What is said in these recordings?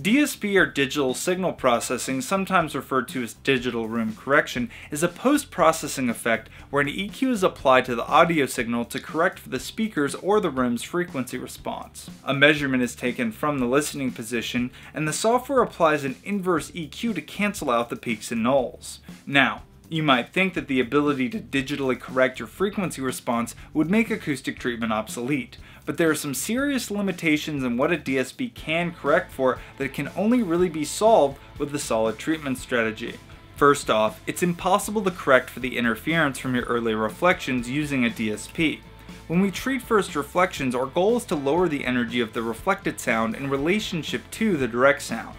DSP or digital signal processing, sometimes referred to as digital room correction, is a post-processing effect where an EQ is applied to the audio signal to correct for the speakers or the room's frequency response. A measurement is taken from the listening position, and the software applies an inverse EQ to cancel out the peaks and nulls. Now, you might think that the ability to digitally correct your frequency response would make acoustic treatment obsolete, but there are some serious limitations in what a DSP can correct for that can only really be solved with a solid treatment strategy. First off, it's impossible to correct for the interference from your early reflections using a DSP. When we treat first reflections, our goal is to lower the energy of the reflected sound in relationship to the direct sound.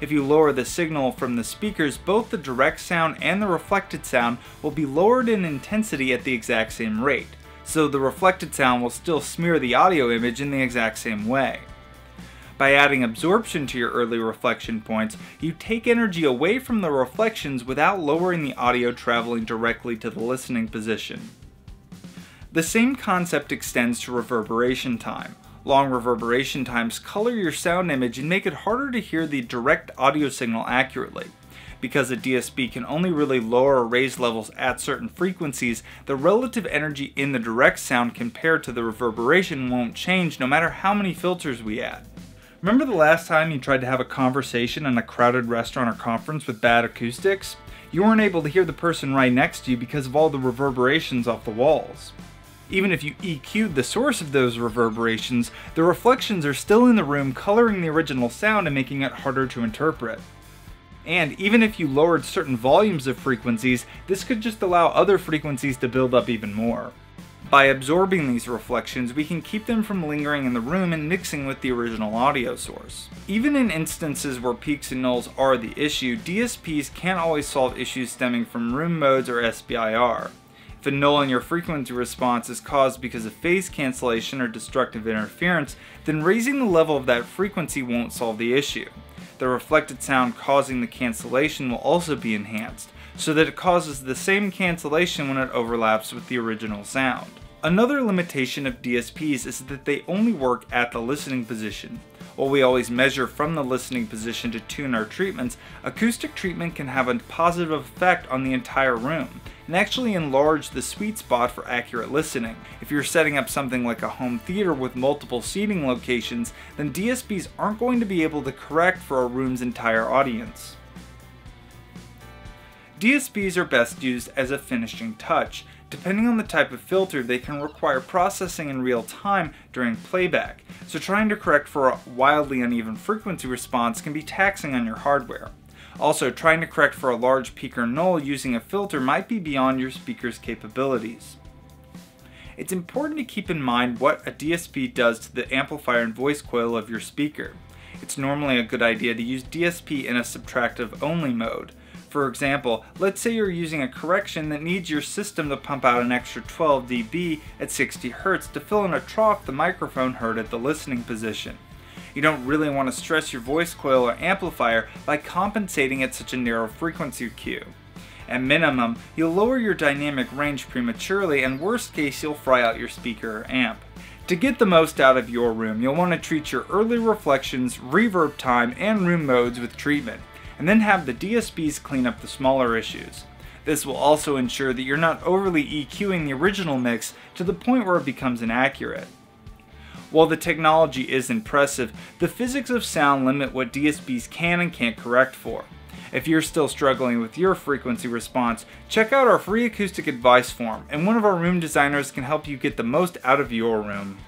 If you lower the signal from the speakers, both the direct sound and the reflected sound will be lowered in intensity at the exact same rate so the reflected sound will still smear the audio image in the exact same way. By adding absorption to your early reflection points, you take energy away from the reflections without lowering the audio traveling directly to the listening position. The same concept extends to reverberation time. Long reverberation times color your sound image and make it harder to hear the direct audio signal accurately. Because a DSP can only really lower or raise levels at certain frequencies, the relative energy in the direct sound compared to the reverberation won't change no matter how many filters we add. Remember the last time you tried to have a conversation in a crowded restaurant or conference with bad acoustics? You weren't able to hear the person right next to you because of all the reverberations off the walls. Even if you EQ'd the source of those reverberations, the reflections are still in the room coloring the original sound and making it harder to interpret. And even if you lowered certain volumes of frequencies, this could just allow other frequencies to build up even more. By absorbing these reflections, we can keep them from lingering in the room and mixing with the original audio source. Even in instances where peaks and nulls are the issue, DSPs can't always solve issues stemming from room modes or SBIR. If a null in your frequency response is caused because of phase cancellation or destructive interference, then raising the level of that frequency won't solve the issue the reflected sound causing the cancellation will also be enhanced, so that it causes the same cancellation when it overlaps with the original sound. Another limitation of DSPs is that they only work at the listening position. While we always measure from the listening position to tune our treatments, acoustic treatment can have a positive effect on the entire room, and actually enlarge the sweet spot for accurate listening. If you're setting up something like a home theater with multiple seating locations, then DSPs aren't going to be able to correct for a room's entire audience. DSPs are best used as a finishing touch, Depending on the type of filter, they can require processing in real time during playback, so trying to correct for a wildly uneven frequency response can be taxing on your hardware. Also, trying to correct for a large peak or null using a filter might be beyond your speaker's capabilities. It's important to keep in mind what a DSP does to the amplifier and voice coil of your speaker. It's normally a good idea to use DSP in a subtractive only mode, for example, let's say you're using a correction that needs your system to pump out an extra 12 dB at 60 Hz to fill in a trough the microphone heard at the listening position. You don't really want to stress your voice coil or amplifier by compensating at such a narrow frequency Q. At minimum, you'll lower your dynamic range prematurely and worst case you'll fry out your speaker or amp. To get the most out of your room, you'll want to treat your early reflections, reverb time, and room modes with treatment and then have the DSPs clean up the smaller issues. This will also ensure that you're not overly EQing the original mix to the point where it becomes inaccurate. While the technology is impressive, the physics of sound limit what DSPs can and can't correct for. If you're still struggling with your frequency response, check out our free acoustic advice form, and one of our room designers can help you get the most out of your room.